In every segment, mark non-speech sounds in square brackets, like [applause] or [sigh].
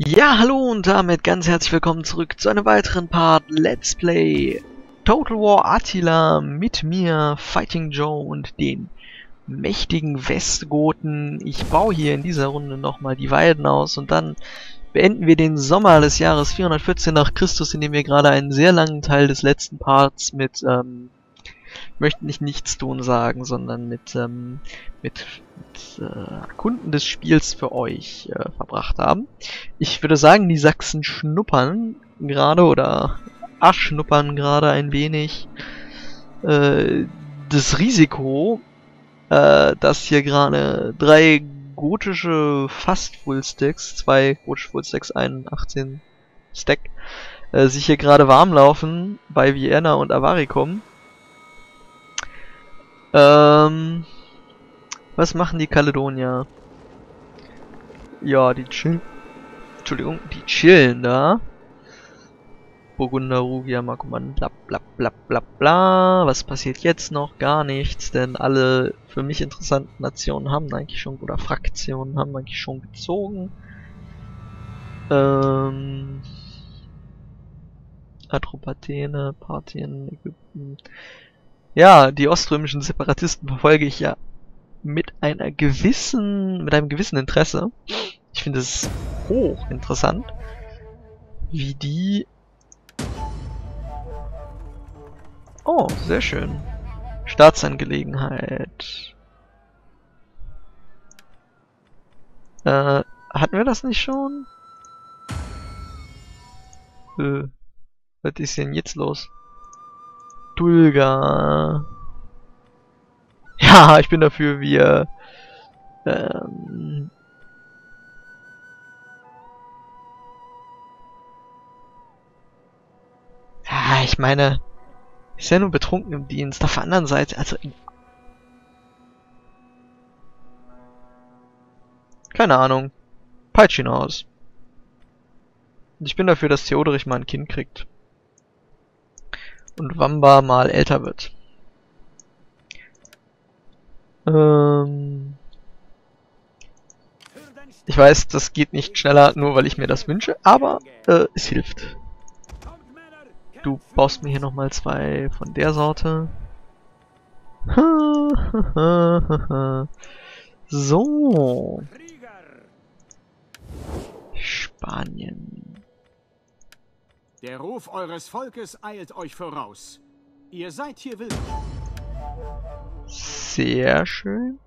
Ja, hallo und damit ganz herzlich willkommen zurück zu einem weiteren Part Let's Play Total War Attila mit mir, Fighting Joe und den mächtigen Westgoten. Ich baue hier in dieser Runde nochmal die Weiden aus und dann beenden wir den Sommer des Jahres 414 nach Christus, indem wir gerade einen sehr langen Teil des letzten Parts mit, ähm, möchte nicht nichts tun sagen, sondern mit, ähm, mit, mit äh, Kunden des Spiels für euch äh, verbracht haben. Ich würde sagen, die Sachsen schnuppern gerade oder erschnuppern gerade ein wenig äh, das Risiko, äh, dass hier gerade drei gotische fast Fullstacks, zwei gotische Fullstacks, ein 18 Stack, äh, sich hier gerade warm laufen bei Vienna und Avaricum. Ähm, was machen die Kaledonier? Ja, die chillen. Entschuldigung, die chillen da. Burgunder, Rugia, Markoman, bla bla bla bla bla. Was passiert jetzt noch? Gar nichts, denn alle für mich interessanten Nationen haben eigentlich schon, oder Fraktionen haben eigentlich schon gezogen. Ähm. Atropatene, Parthien, Ägypten. Ja, die oströmischen Separatisten verfolge ich ja mit einer gewissen, mit einem gewissen Interesse. Ich finde es hoch interessant, wie die Oh, sehr schön. Staatsangelegenheit. Äh, hatten wir das nicht schon? Äh, was ist denn jetzt los? Dulga. [laughs] Ja, ich bin dafür, wir ähm, Ja, ich meine, ist ja nur betrunken im Dienst. Auf der anderen Seite, also... Keine Ahnung. Peitsch ihn aus. Und ich bin dafür, dass Theoderich mal ein Kind kriegt. Und Wamba mal älter wird. Ähm... Ich weiß, das geht nicht schneller, nur weil ich mir das wünsche, aber äh, es hilft. Du baust mir hier nochmal zwei von der Sorte. [laughs] so. Spanien. Der Ruf eures Volkes eilt euch voraus. Ihr seid hier willkommen. Sehr schön.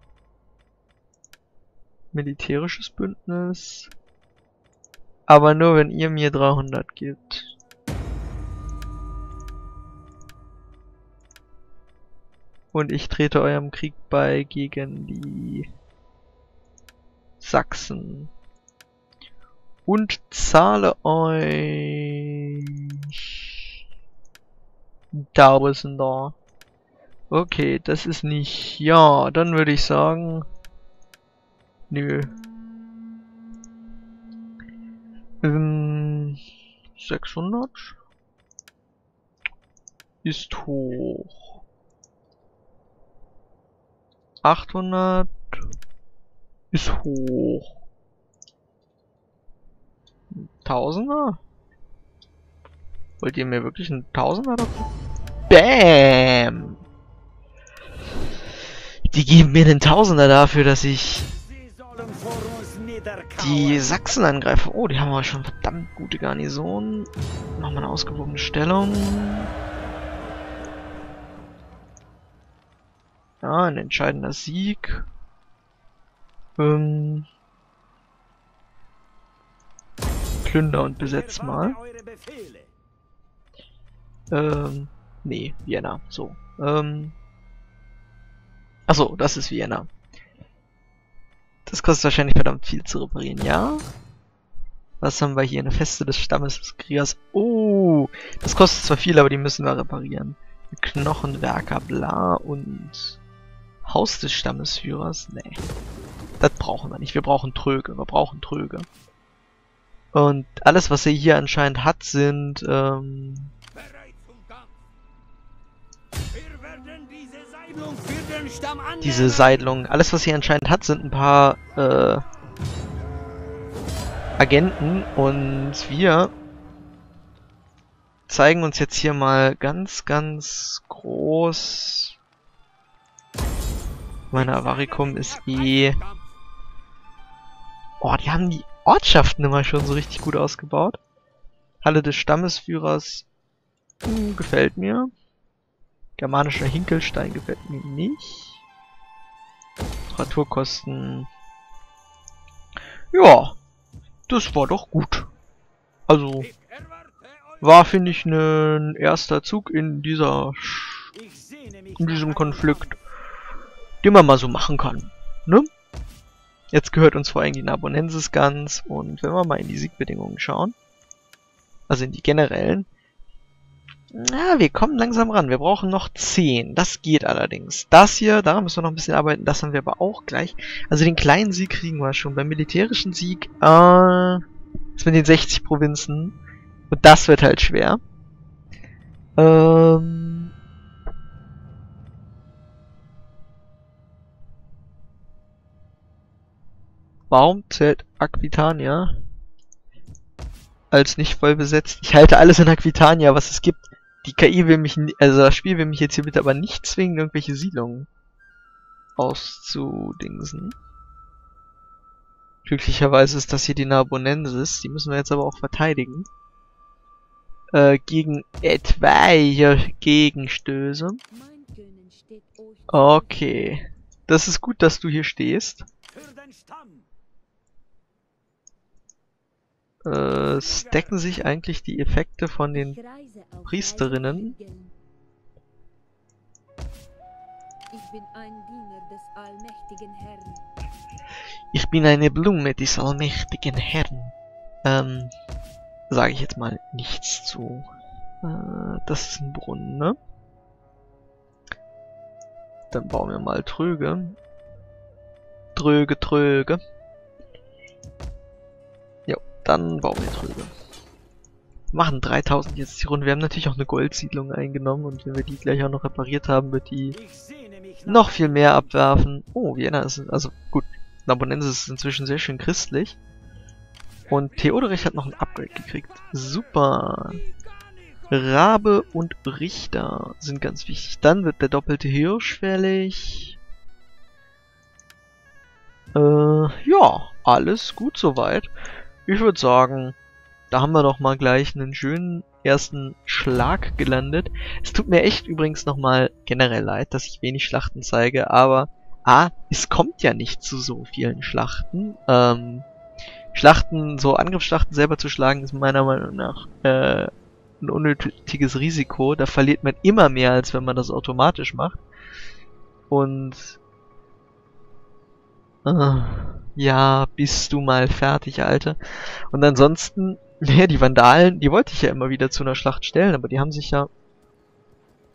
Militärisches Bündnis. Aber nur, wenn ihr mir 300 gibt. Und ich trete eurem Krieg bei gegen die Sachsen. Und zahle euch... Da? Okay, das ist nicht... Ja, dann würde ich sagen... Nö. Ähm, 600 ist hoch. 800 ist hoch. Tausender? Wollt ihr mir wirklich einen Tausender dafür? Bam! Die geben mir den Tausender dafür, dass ich die Sachsen angreife. Oh, die haben aber schon verdammt gute Garnison. Wir eine ausgewogene Stellung. Ja, ein entscheidender Sieg. Ähm, Plünder und besetz mal. Ähm, nee, Vienna. So. Ähm. Achso, das ist Vienna. Das kostet wahrscheinlich verdammt viel zu reparieren, ja? Was haben wir hier? Eine Feste des Stammes des Kriegers. Oh, das kostet zwar viel, aber die müssen wir reparieren. Knochenwerker, bla und Haus des Stammesführers? Nee. Das brauchen wir nicht. Wir brauchen Tröge. Wir brauchen Tröge. Und alles, was er hier anscheinend hat, sind, ähm... Diese Seidlungen. Alles, was hier anscheinend hat, sind ein paar, äh... Agenten und wir zeigen uns jetzt hier mal ganz, ganz groß. Meine Avaricum ist eh... Oh, die haben die Ortschaften immer schon so richtig gut ausgebaut. Halle des Stammesführers hm, gefällt mir. Germanischer Hinkelstein gefällt mir nicht. Reparaturkosten. Ja, das war doch gut. Also, war, finde ich, ein erster Zug in dieser in diesem Konflikt, den man mal so machen kann. Ne? Jetzt gehört uns vor allem die Narbonensis ganz und wenn wir mal in die Siegbedingungen schauen, also in die generellen, na, wir kommen langsam ran. Wir brauchen noch 10. Das geht allerdings. Das hier, daran müssen wir noch ein bisschen arbeiten. Das haben wir aber auch gleich. Also den kleinen Sieg kriegen wir schon. Beim militärischen Sieg, äh, ist mit den 60 Provinzen. Und das wird halt schwer. Ähm... Warum zählt Aquitania als nicht voll besetzt? Ich halte alles in Aquitania, was es gibt. Die KI will mich, also das Spiel will mich jetzt hier bitte aber nicht zwingen, irgendwelche Siedlungen auszudingsen. Glücklicherweise ist das hier die Narbonensis, die müssen wir jetzt aber auch verteidigen. Äh, gegen etwaige Gegenstöße. Okay. Das ist gut, dass du hier stehst. Äh, stacken sich eigentlich die Effekte von den Priesterinnen? Ich bin ein Diener des allmächtigen Herrn. Ich bin eine Blume des allmächtigen Herrn. Ähm, sage ich jetzt mal nichts zu. Äh, das ist ein Brunnen, ne? Dann bauen wir mal Tröge. Tröge, Tröge. Dann bauen wir drüber. Machen 3000 jetzt die Runde. Wir haben natürlich auch eine Goldsiedlung eingenommen und wenn wir die gleich auch noch repariert haben, wird die noch viel mehr abwerfen. Oh, Vienna ist, also gut, Narbonensis ist inzwischen sehr schön christlich. Und Theodorich hat noch ein Upgrade gekriegt. Super. Rabe und Richter sind ganz wichtig. Dann wird der doppelte Hirsch fällig. Äh, ja, alles gut soweit. Ich würde sagen, da haben wir doch mal gleich einen schönen ersten Schlag gelandet. Es tut mir echt übrigens nochmal generell leid, dass ich wenig Schlachten zeige, aber A, es kommt ja nicht zu so vielen Schlachten. Ähm, Schlachten, so Angriffsschlachten selber zu schlagen, ist meiner Meinung nach äh, ein unnötiges Risiko. Da verliert man immer mehr, als wenn man das automatisch macht. Und ja, bist du mal fertig, Alter. Und ansonsten, [laughs] ja, die Vandalen, die wollte ich ja immer wieder zu einer Schlacht stellen, aber die haben sich ja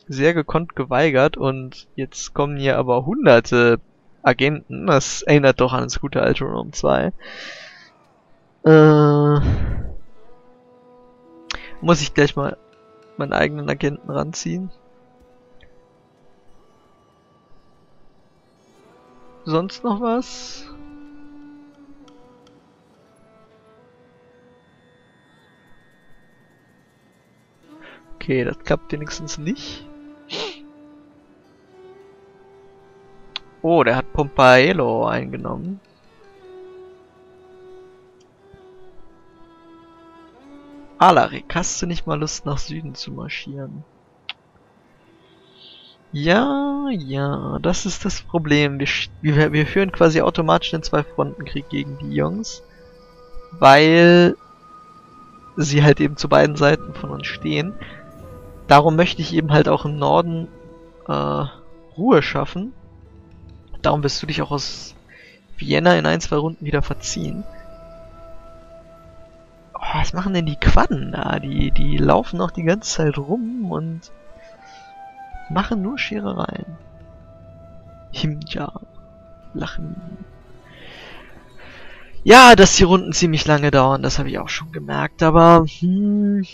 sehr gekonnt geweigert und jetzt kommen hier aber hunderte Agenten. Das erinnert doch an das gute alte Rome 2. Äh, muss ich gleich mal meinen eigenen Agenten ranziehen. Sonst noch was? Okay, das klappt wenigstens nicht. Oh, der hat Pompaelo eingenommen. Alaric, hast du nicht mal Lust nach Süden zu marschieren? Ja, ja, das ist das Problem. Wir, wir, wir führen quasi automatisch den Zwei-Fronten-Krieg gegen die Jungs, weil sie halt eben zu beiden Seiten von uns stehen darum möchte ich eben halt auch im Norden äh, Ruhe schaffen. Darum wirst du dich auch aus Vienna in ein, zwei Runden wieder verziehen. Oh, was machen denn die Quaden da? Die, die laufen auch die ganze Zeit rum und machen nur Scherereien. Himja. Lachen. Ja, dass die Runden ziemlich lange dauern, das habe ich auch schon gemerkt, aber hm,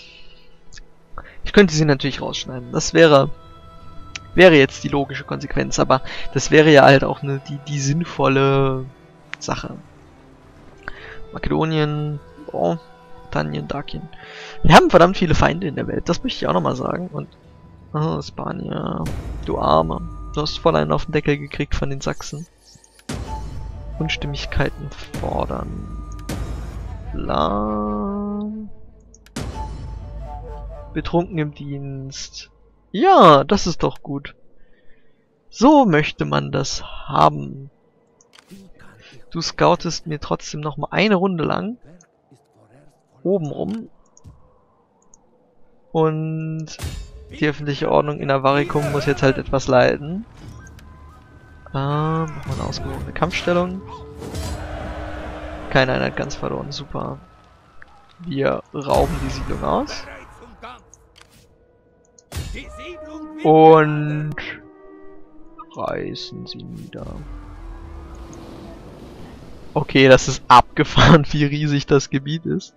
ich könnte sie natürlich rausschneiden. Das wäre wäre jetzt die logische Konsequenz, aber das wäre ja halt auch eine, die, die sinnvolle Sache. Makedonien, So, Tanjen, Dakin. Wir haben verdammt viele Feinde in der Welt, das möchte ich auch nochmal sagen. Und, oh, Spanier, du Arme. Du hast voll einen auf den Deckel gekriegt von den Sachsen. Unstimmigkeiten fordern. Bla. Betrunken im Dienst. Ja, das ist doch gut. So möchte man das haben. Du scoutest mir trotzdem noch mal eine Runde lang. Oben rum. Und die öffentliche Ordnung in Avaricum muss jetzt halt etwas leiden. Ähm, machen wir eine ausgewogene Kampfstellung. Keine Einheit ganz verloren, super. Wir rauben die Siedlung aus. Und reißen sie nieder. Okay, das ist abgefahren, [laughs] wie riesig das Gebiet ist.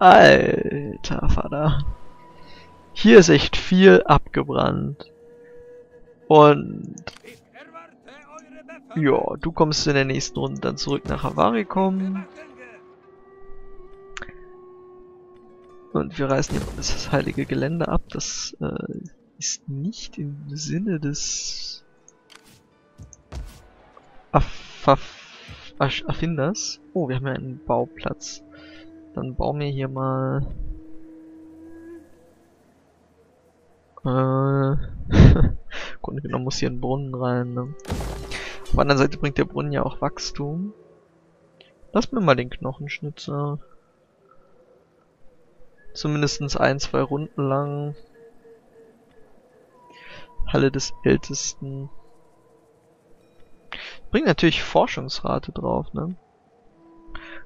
Alter Vater. Hier ist echt viel abgebrannt. Und... Ja, du kommst in der nächsten Runde dann zurück nach Avaricum. Und wir reißen hier das heilige Gelände ab. Das äh, ist nicht im Sinne des Erfinders. Oh, wir haben ja einen Bauplatz. Dann bauen wir hier mal... Äh, [laughs] Grunde genommen muss hier ein Brunnen rein. Ne? Auf der anderen Seite bringt der Brunnen ja auch Wachstum. Lass mir mal den Knochenschnitzer. Zumindest ein, zwei Runden lang. Halle des Ältesten. Bringt natürlich Forschungsrate drauf, ne?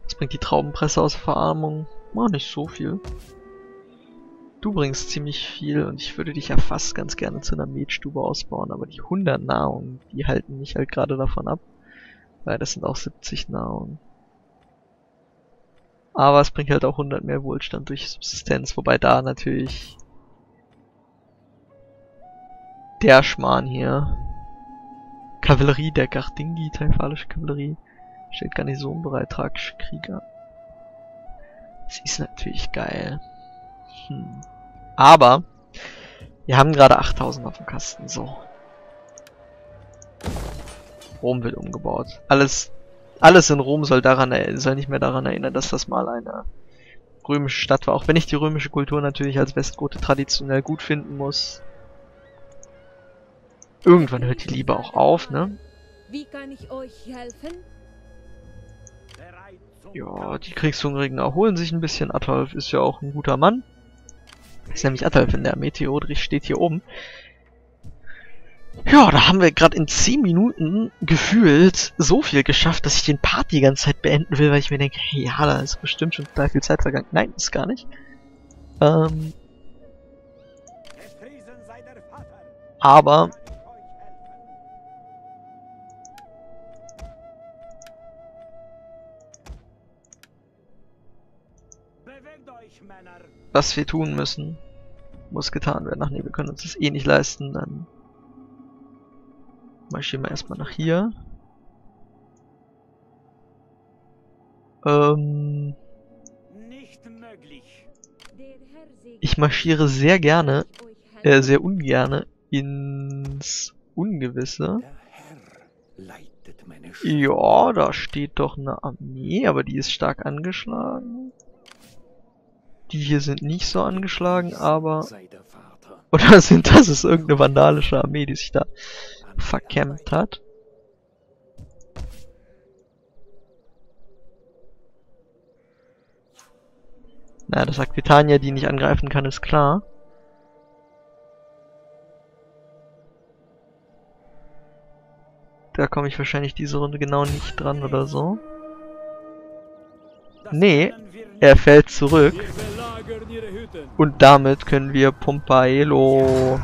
Das bringt die Traubenpresse aus Verarmung. War nicht so viel. Du bringst ziemlich viel und ich würde dich ja fast ganz gerne zu einer Metstube ausbauen, aber die 100 Nahrung, die halten mich halt gerade davon ab. Weil das sind auch 70 Nahrung. Aber es bringt halt auch 100 mehr Wohlstand durch Subsistenz, wobei da natürlich der Schmarrn hier. Kavallerie der Gardingi, teifalische Kavallerie. Steht gar nicht so unbereit, tragische Krieger. Sie ist natürlich geil. Hm. Aber, wir haben gerade 8000 auf dem Kasten, so. Rom wird umgebaut. Alles, alles in Rom soll daran, soll nicht mehr daran erinnern, dass das mal eine römische Stadt war. Auch wenn ich die römische Kultur natürlich als Westgote traditionell gut finden muss. Irgendwann hört die Liebe auch auf, ne? Wie kann ich euch helfen? Ja, die Kriegshungrigen erholen sich ein bisschen. Atolf ist ja auch ein guter Mann. ist nämlich Atolf in der Meteodrich steht hier oben. Ja, da haben wir gerade in 10 Minuten gefühlt so viel geschafft, dass ich den Part die ganze Zeit beenden will, weil ich mir denke, hey, ja, da ist bestimmt schon total viel Zeit vergangen. Nein, ist gar nicht. Ähm, aber was wir tun müssen, muss getan werden. Ach nee, wir können uns das eh nicht leisten, dann marschieren wir erstmal nach hier. Ähm, ich marschiere sehr gerne, äh, sehr ungerne ins Ungewisse. Ja, da steht doch eine Armee, aber die ist stark angeschlagen. Die hier sind nicht so angeschlagen, aber... Oder [laughs] sind das ist irgendeine vandalische Armee, die sich da verkämmt hat? Na, dass Aquitania die nicht angreifen kann, ist klar. Da komme ich wahrscheinlich diese Runde genau nicht dran oder so. Nee, er fällt zurück. Und damit können wir Pompaelo,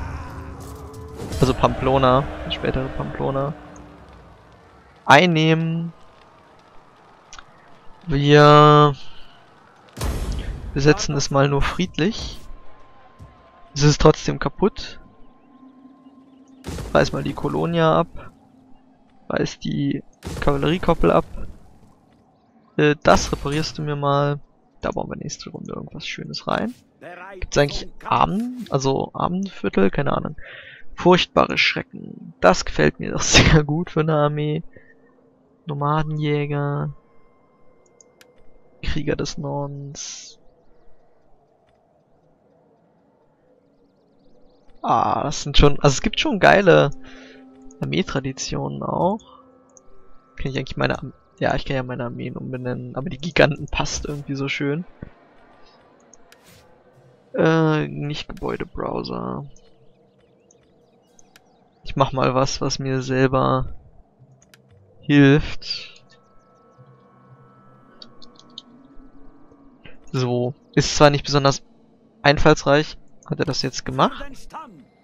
also Pamplona, das spätere Pamplona, einnehmen. Wir besetzen es mal nur friedlich. Es ist trotzdem kaputt. Reiß mal die Kolonia ab. Reiß die Kavalleriekoppel ab. Äh, das reparierst du mir mal. Da bauen wir nächste Runde irgendwas Schönes rein. Gibt's eigentlich Abend, also Abendviertel? Keine Ahnung. Furchtbare Schrecken. Das gefällt mir doch [laughs] sehr gut für eine Armee. Nomadenjäger. Krieger des Nordens. Ah, das sind schon, also es gibt schon geile Armeetraditionen auch. Kann ich eigentlich meine, ja, ich kann ja meine Armeen umbenennen, aber die Giganten passt irgendwie so schön. Äh, nicht Gebäudebrowser. Ich mach mal was, was mir selber hilft. So, ist zwar nicht besonders einfallsreich. Hat er das jetzt gemacht?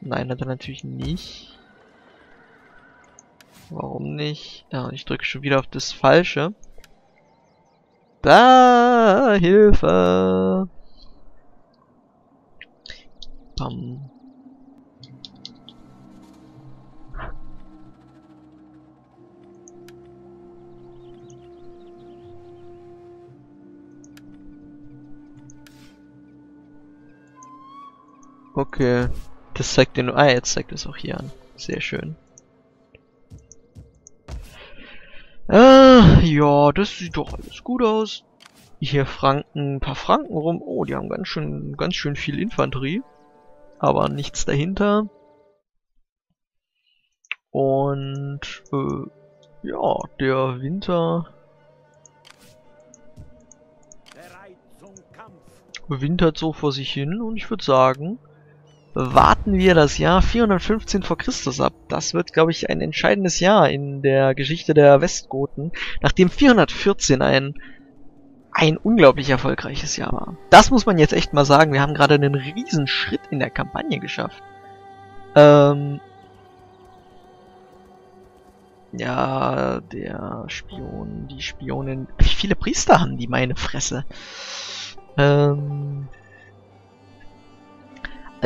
Nein, hat er natürlich nicht. Warum nicht? Ja, ich drücke schon wieder auf das Falsche. Da, Hilfe! Bam. Okay. Das zeigt den. Ah, jetzt zeigt es auch hier an. Sehr schön. Ah, ja, das sieht doch alles gut aus. Hier Franken, ein paar Franken rum. Oh, die haben ganz schön, ganz schön viel Infanterie. Aber nichts dahinter. Und, äh, ja, der Winter wintert so vor sich hin und ich würde sagen, warten wir das Jahr 415 vor Christus ab. Das wird, glaube ich, ein entscheidendes Jahr in der Geschichte der Westgoten, nachdem 414 ein ein unglaublich erfolgreiches Jahr war. Das muss man jetzt echt mal sagen. Wir haben gerade einen riesen Schritt in der Kampagne geschafft. Ähm ja, der Spion, die Spionin. Wie viele Priester haben die, meine Fresse? Ähm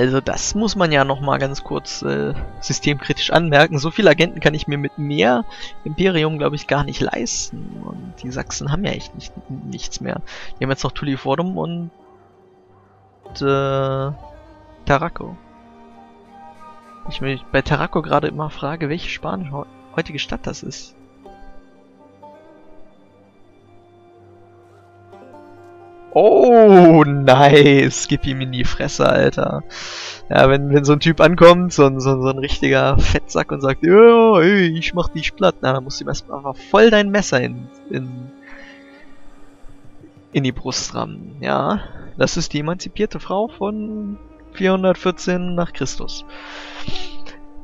also das muss man ja nochmal ganz kurz äh, systemkritisch anmerken. So viele Agenten kann ich mir mit mehr Imperium, glaube ich, gar nicht leisten. Und die Sachsen haben ja echt nicht, nichts mehr. Die haben jetzt noch Tuliforum und äh, Tarako. Ich mich bei Tarako gerade immer frage, welche spanische heutige Stadt das ist. Oh, nice. Gib ihm in die Fresse, Alter. Ja, wenn, wenn so ein Typ ankommt, so ein, so, so ein richtiger Fettsack und sagt, ey, ich mach dich platt, na, dann musst du ihm erstmal voll dein Messer in, in, in die Brust rammen. Ja, das ist die emanzipierte Frau von 414 nach Christus.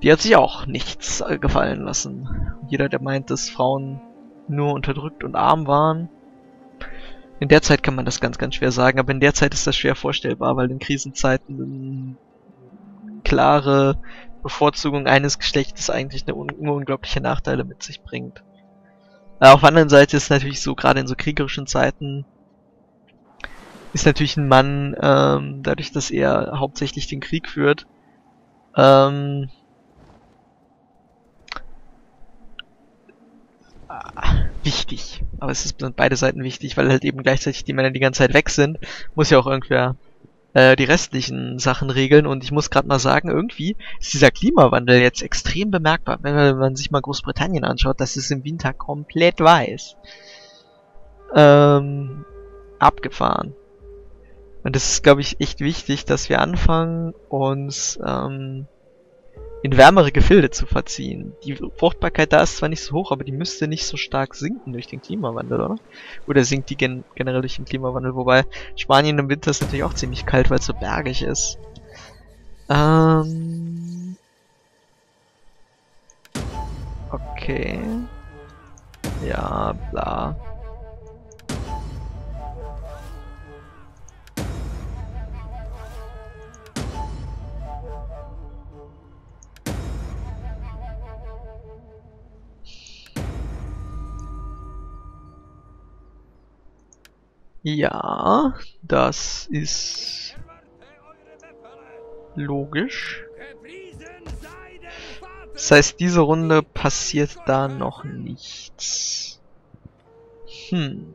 Die hat sich auch nichts gefallen lassen. Jeder, der meint, dass Frauen nur unterdrückt und arm waren, in der Zeit kann man das ganz, ganz schwer sagen, aber in der Zeit ist das schwer vorstellbar, weil in Krisenzeiten klare Bevorzugung eines Geschlechtes eigentlich eine un unglaubliche Nachteile mit sich bringt. Aber auf der anderen Seite ist natürlich so, gerade in so kriegerischen Zeiten, ist natürlich ein Mann, ähm, dadurch, dass er hauptsächlich den Krieg führt, ähm, wichtig. Aber es ist, sind beide Seiten wichtig, weil halt eben gleichzeitig die Männer die ganze Zeit weg sind. Muss ja auch irgendwer äh, die restlichen Sachen regeln. Und ich muss gerade mal sagen, irgendwie ist dieser Klimawandel jetzt extrem bemerkbar. Wenn man sich mal Großbritannien anschaut, das ist im Winter komplett weiß. Ähm, abgefahren. Und das ist, glaube ich, echt wichtig, dass wir anfangen, uns ähm, in wärmere Gefilde zu verziehen. Die Fruchtbarkeit da ist zwar nicht so hoch, aber die müsste nicht so stark sinken durch den Klimawandel, oder? Oder sinkt die gen generell durch den Klimawandel? Wobei Spanien im Winter ist natürlich auch ziemlich kalt, weil es so bergig ist. Ähm... Okay. Ja, bla. Ja, das ist logisch. Das heißt, diese Runde passiert da noch nichts. Hm.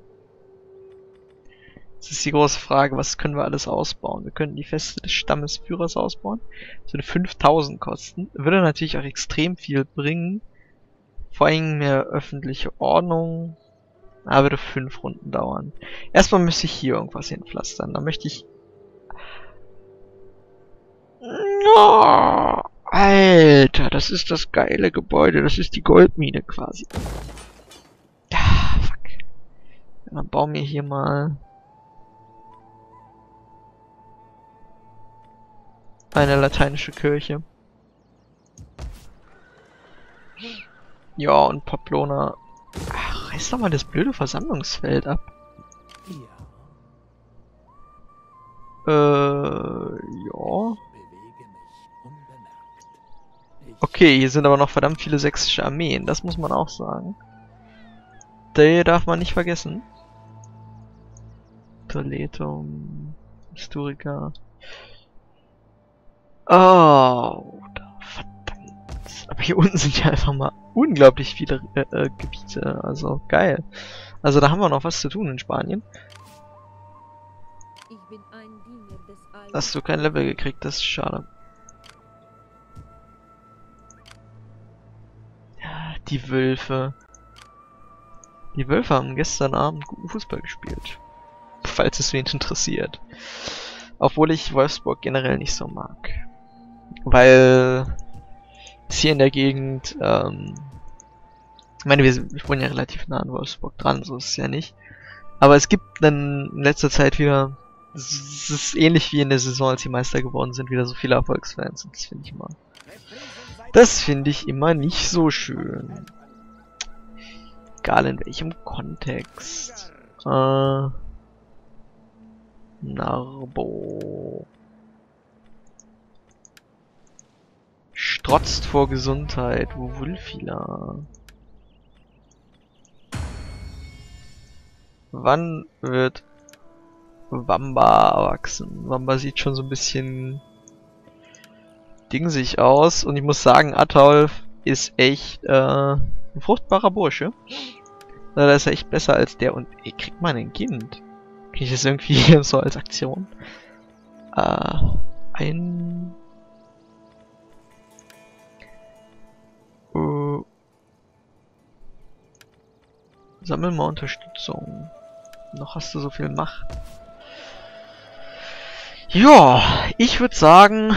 Das ist die große Frage, was können wir alles ausbauen? Wir können die Feste des Stammesführers ausbauen. Das würde 5000 kosten. Würde natürlich auch extrem viel bringen. Vor allem mehr öffentliche Ordnung. Aber würde 5 Runden dauern. Erstmal müsste ich hier irgendwas hinpflastern. Da möchte ich... Oh, Alter, das ist das geile Gebäude. Das ist die Goldmine quasi. Ah, fuck. Dann bauen wir hier mal... Eine lateinische Kirche. Ja, und Paplona. Reiß doch mal das blöde Versammlungsfeld ab. Äh, ja. Okay, hier sind aber noch verdammt viele sächsische Armeen, das muss man auch sagen. Die darf man nicht vergessen. Toletum, Historiker. Oh, verdammt. Aber hier unten sind ja einfach mal unglaublich viele äh, äh, Gebiete. Also geil. Also da haben wir noch was zu tun in Spanien. Ich bin ein Diener des Alten. Hast du kein Level gekriegt, das ist schade. Ja, die Wölfe. Die Wölfe haben gestern Abend guten Fußball gespielt. [laughs] Falls es wen interessiert. Obwohl ich Wolfsburg generell nicht so mag. Weil es hier in der Gegend, ähm, ich meine, wir, wir wohnen ja relativ nah an Wolfsburg dran, so ist es ja nicht. Aber es gibt dann in letzter Zeit wieder, es ist ähnlich wie in der Saison, als die Meister geworden sind, wieder so viele Erfolgsfans. Und das finde ich immer, das finde ich immer nicht so schön. Egal in welchem Kontext. Äh, Narbo. Strotzt vor Gesundheit. Wulfila? Wann wird Wamba erwachsen? Wamba sieht schon so ein bisschen dingsig aus. Und ich muss sagen, Atolf ist echt äh, ein fruchtbarer Bursche. Da ist er echt besser als der. Und ey, kriegt man ein Kind? Krieg ich das irgendwie [laughs] so als Aktion? Äh, ein sammel mal Unterstützung. Noch hast du so viel Macht. Ja, ich würde sagen,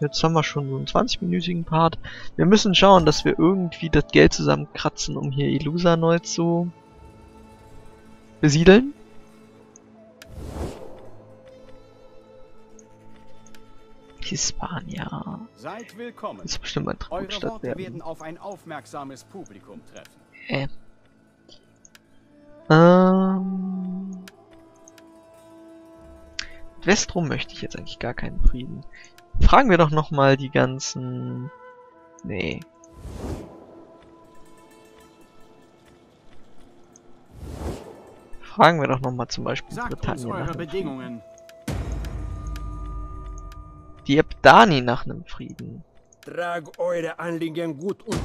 jetzt haben wir schon so einen 20-minütigen Part. Wir müssen schauen, dass wir irgendwie das Geld zusammenkratzen, um hier Illusa neu zu besiedeln. Hispania. Seid willkommen. Das ist bestimmt ein Eure Worte werden. werden auf ein aufmerksames Publikum treffen. Äh. Ähm. Mit Westrum möchte ich jetzt eigentlich gar keinen Frieden. Fragen wir doch nochmal die ganzen... Nee. Fragen wir doch nochmal zum Beispiel Sagt uns Britannien nach einem Frieden. Bedingungen. Die Ebdani nach einem Frieden. Trag eure Anliegen gut und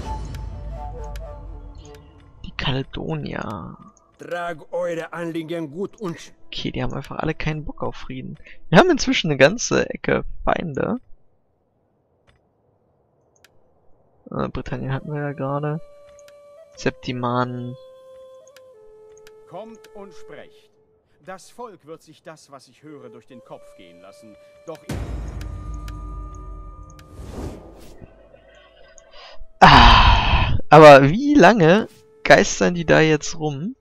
Die Kaledonia. Trag eure Anliegen gut und Okay, die haben einfach alle keinen Bock auf Frieden. Wir haben inzwischen eine ganze Ecke Feinde. Äh, Britannien hatten wir ja gerade. Septimanen. Kommt und sprecht. Das Volk wird sich das, was ich höre, durch den Kopf gehen lassen. Doch Ah, aber wie lange geistern die da jetzt rum?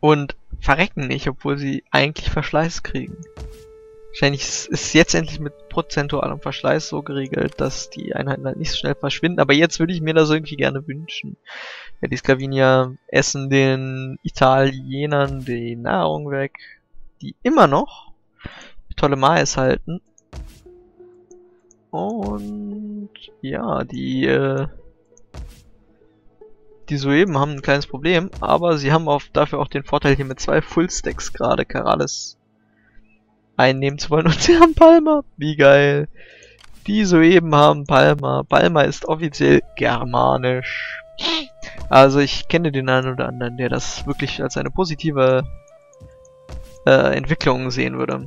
Und verrecken nicht, obwohl sie eigentlich Verschleiß kriegen. Wahrscheinlich ist jetzt endlich mit prozentualem Verschleiß so geregelt, dass die Einheiten halt nicht so schnell verschwinden. Aber jetzt würde ich mir das irgendwie gerne wünschen. Ja, die Sklavinier essen den Italienern die Nahrung weg, die immer noch Ptolemais halten. Und ja, die äh, die Sueben haben ein kleines Problem, aber sie haben auf, dafür auch den Vorteil hier mit zwei Fullstacks gerade Karales einnehmen zu wollen und sie haben Palma. Wie geil. die soeben haben Palma. Palma ist offiziell germanisch. Also ich kenne den einen oder anderen, der das wirklich als eine positive äh, Entwicklung sehen würde.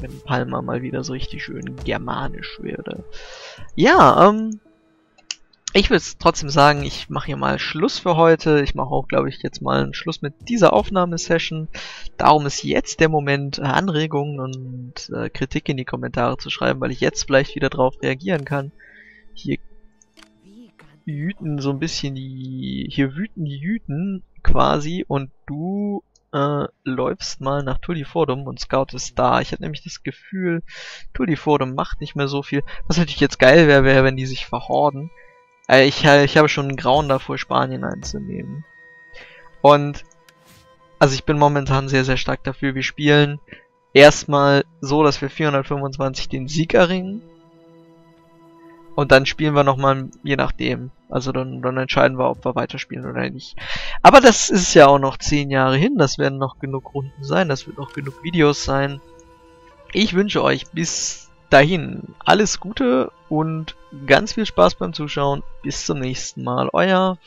Wenn Palma mal wieder so richtig schön germanisch wäre. Ja, ähm, ich würde trotzdem sagen, ich mache hier mal Schluss für heute. Ich mache auch, glaube ich, jetzt mal einen Schluss mit dieser Aufnahmesession. Darum ist jetzt der Moment, äh, Anregungen und äh, Kritik in die Kommentare zu schreiben, weil ich jetzt vielleicht wieder drauf reagieren kann. Hier wüten so ein bisschen die... Hier wüten die Jüten quasi und du äh, läufst mal nach Tullifordum und scoutest da. Ich hatte nämlich das Gefühl, Tullifordum macht nicht mehr so viel. Was natürlich jetzt geil wäre, wäre, wenn die sich verhorden. Äh, ich, äh, ich habe schon Grauen davor, Spanien einzunehmen. Und also ich bin momentan sehr, sehr stark dafür. Wir spielen erstmal so, dass wir 425 den Sieg erringen. Und dann spielen wir nochmal, je nachdem. Also dann, dann entscheiden wir, ob wir weiterspielen oder nicht. Aber das ist ja auch noch 10 Jahre hin. Das werden noch genug Runden sein. Das wird noch genug Videos sein. Ich wünsche euch bis dahin alles Gute und ganz viel Spaß beim Zuschauen. Bis zum nächsten Mal. Euer.